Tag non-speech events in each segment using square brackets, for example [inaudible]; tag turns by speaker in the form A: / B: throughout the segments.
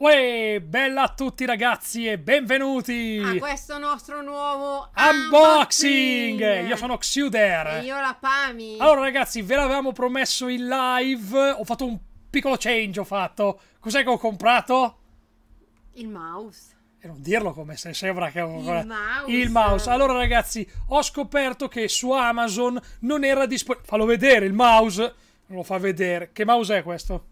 A: Uè, bella a tutti ragazzi e benvenuti
B: a questo nostro nuovo
A: unboxing! Io sono Xuder
B: e io la Pami.
A: Allora ragazzi, ve l'avevamo promesso in live, ho fatto un piccolo change, ho fatto. Cos'è che ho comprato?
B: Il mouse.
A: E non dirlo come se sembra che...
B: Il mouse.
A: Il mouse. Allora ragazzi, ho scoperto che su Amazon non era disponibile... Fallo vedere il mouse. Non lo fa vedere. Che mouse è questo?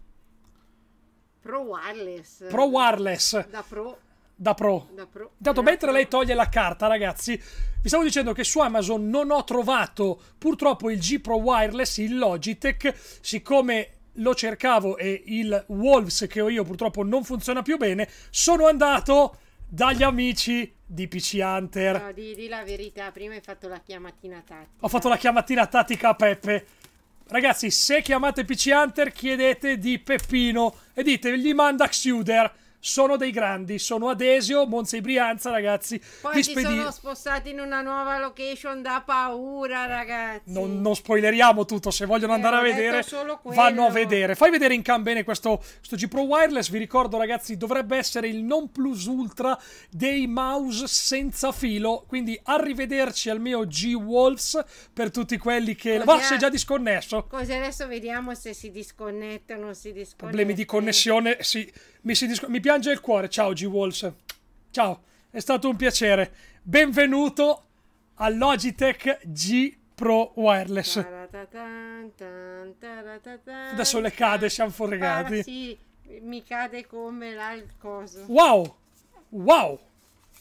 B: Pro Wireless.
A: Pro Wireless.
B: Da Pro.
A: Da Pro.
B: Da Pro.
A: Intanto, mentre lei toglie la carta, ragazzi, vi stavo dicendo che su Amazon non ho trovato purtroppo il G Pro Wireless, il Logitech, siccome lo cercavo e il Wolves che ho io purtroppo non funziona più bene, sono andato dagli amici di PC Hunter.
B: No, di, di la verità, prima hai fatto la chiamatina tattica.
A: Ho fatto la chiamatina tattica a Peppe. Ragazzi, se chiamate PC Hunter, chiedete di Peppino e dite gli manda Xuder. Sono dei grandi, sono Adesio, Monza e Brianza, ragazzi.
B: Poi si sono spostati in una nuova location da paura, ragazzi.
A: Non, non spoileriamo tutto, se vogliono eh, andare a vedere, vanno a vedere. Fai vedere in cam bene questo, questo G Pro Wireless. Vi ricordo, ragazzi, dovrebbe essere il non plus ultra dei mouse senza filo. Quindi arrivederci al mio G Wolves per tutti quelli che... Si è già disconnesso.
B: Così adesso vediamo se si disconnette o non si disconnette.
A: Problemi di connessione, sì. Mi, mi piange il cuore. Ciao G-Walls. Ciao, è stato un piacere. Benvenuto al Logitech G Pro Wireless. Adesso le cade, siamo fregati.
B: Ah, sì, mi cade come il coso.
A: Wow! Wow!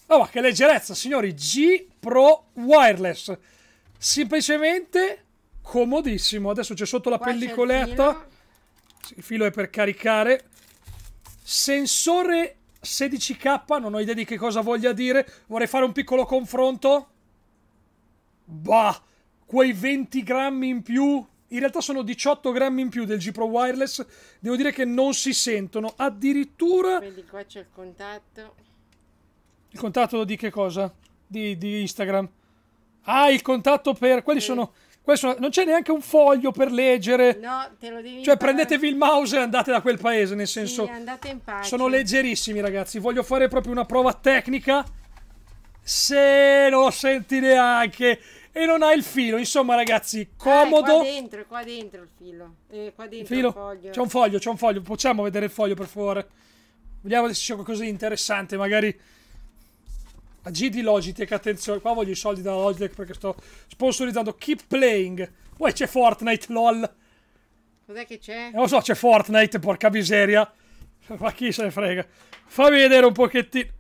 A: Oh, ma che leggerezza, signori! G Pro Wireless. Semplicemente comodissimo. Adesso c'è sotto la Qua pellicoletta. Il filo. il filo è per caricare. Sensore 16K, non ho idea di che cosa voglia dire. Vorrei fare un piccolo confronto. Bah, quei 20 grammi in più. In realtà sono 18 grammi in più del G Pro Wireless. Devo dire che non si sentono. Addirittura...
B: Vedi, qua c'è il contatto.
A: Il contatto di che cosa? Di, di Instagram. Ah, il contatto per... Quelli sì. sono questo, non c'è neanche un foglio per leggere.
B: No, te lo devi
A: Cioè, imparare. prendetevi il mouse e andate da quel paese, nel senso...
B: Sì, andate in pace.
A: Sono leggerissimi, ragazzi. Voglio fare proprio una prova tecnica. Se non lo senti neanche e non ha il filo. Insomma, ragazzi, comodo. Ah,
B: qua dentro, qua dentro il filo. Eh, qua dentro
A: il, filo?
B: il foglio.
A: C'è un foglio, c'è un foglio. Possiamo vedere il foglio, per favore? Vediamo se c'è qualcosa di interessante, magari G di Logitech, attenzione, qua voglio i soldi dalla Logitech perché sto sponsorizzando Keep Playing. Poi c'è Fortnite, lol.
B: Cos'è che c'è?
A: Non lo so, c'è Fortnite, porca miseria. Ma chi se ne frega. Fammi vedere un pochettino.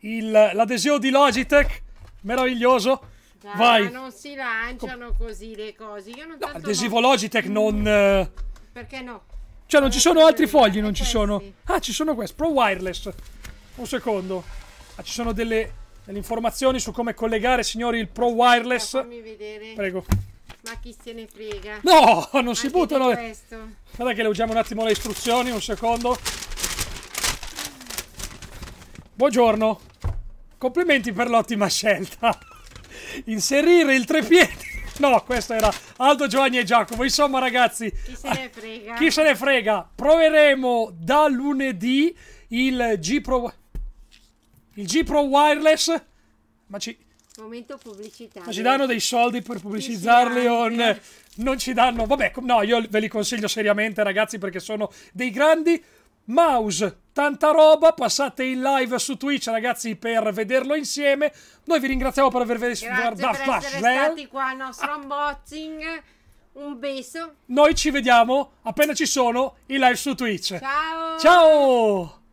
A: L'adesivo di Logitech, meraviglioso.
B: Dai,
A: Vai.
B: non si lanciano così le cose. Io non
A: no, adesivo non... Logitech non... Uh...
B: Perché no?
A: Cioè non ci sono altri fogli, non ci sono... Ah, ci sono questi, Pro Wireless. Un secondo. Ah, ci sono delle, delle, informazioni su come collegare, signori, il Pro Wireless.
B: Ma fammi vedere.
A: Prego.
B: Ma chi se ne frega?
A: No, [laughs] non si
B: Anche
A: buttano. Guarda che leggiamo un attimo le istruzioni, un secondo. Buongiorno. Complimenti per l'ottima scelta. Inserire il trepiede. No, questo era Aldo, Giovanni e Giacomo. Insomma, ragazzi,
B: chi se ne frega?
A: Chi se ne frega? Proveremo da lunedì il G Pro il G Pro Wireless. Ma ci.
B: Momento pubblicità.
A: Ma ci danno dei soldi per pubblicizzarli o non ci danno? Vabbè, no, io ve li consiglio seriamente, ragazzi, perché sono dei grandi. Mouse, tanta roba, passate in live su Twitch ragazzi per vederlo insieme. Noi vi ringraziamo per aver
B: visto Grazie per essere stati qua al nostro unboxing. Un beso.
A: Noi ci vediamo appena ci sono i live su Twitch.
B: Ciao.
A: Ciao.